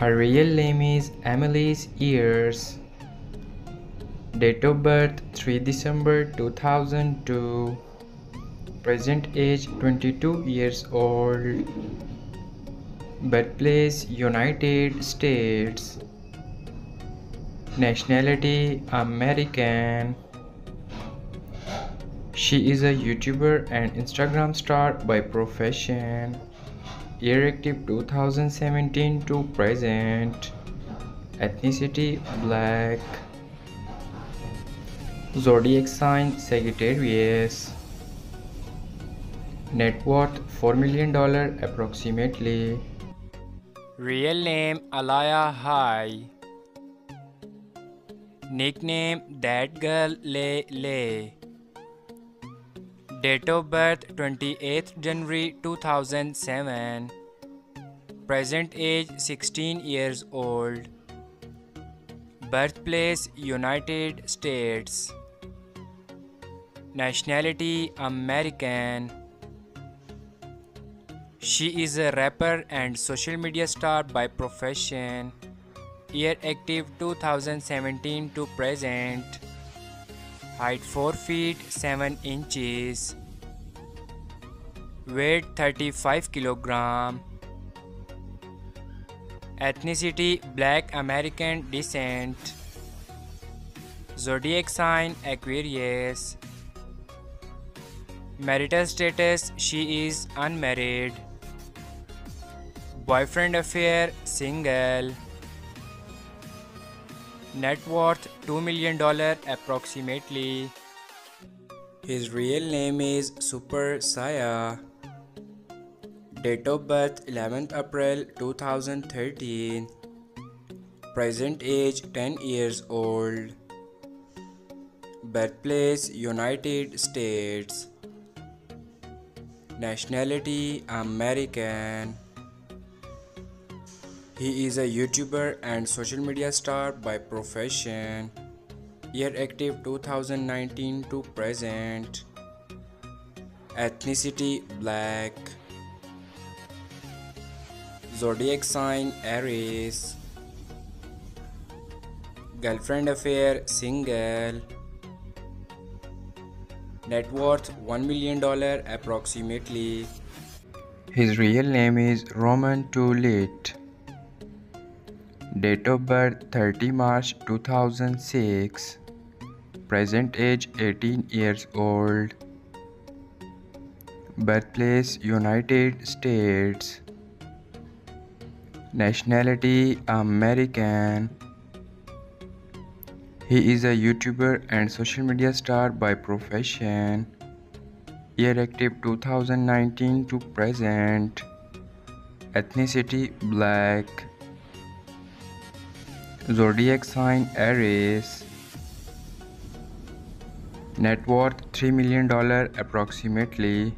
Her real name is Emily's Ayers. Date of birth 3 December 2002. Present age 22 years old. Birthplace United States. Nationality American. She is a YouTuber and Instagram star by profession. Year active 2017 to present. Ethnicity Black. Zodiac sign Sagittarius. Net worth $4 million approximately. Real name Alaya High. Nickname That Girl Lay Lay. Date of birth 28th January 2007. Present age 16 years old. Birthplace United States. Nationality American. She is a rapper and social media star by profession. Year active 2017 to present. Height 4 feet 7 inches. Weight 35 kilogram. Ethnicity Black American descent. Zodiac sign Aquarius. Marital status She is unmarried. Boyfriend affair Single. Net worth $2 million approximately. His real name is Super Siah. Date of birth 11th April 2013. Present age 10 years old. Birthplace United States. Nationality American. He is a YouTuber and social media star by profession. Year active 2019 to present. Ethnicity Black. Zodiac sign Aries. Girlfriend affair single. Net worth $1 million approximately. His real name is Roman Tulit. Date of birth 30 March 2006. Present age 18 years old. Birthplace United States. Nationality American. He is a YouTuber and social media star by profession. Year active 2019 to present. Ethnicity Black. Zodiac sign Aries. Net worth $3 million approximately.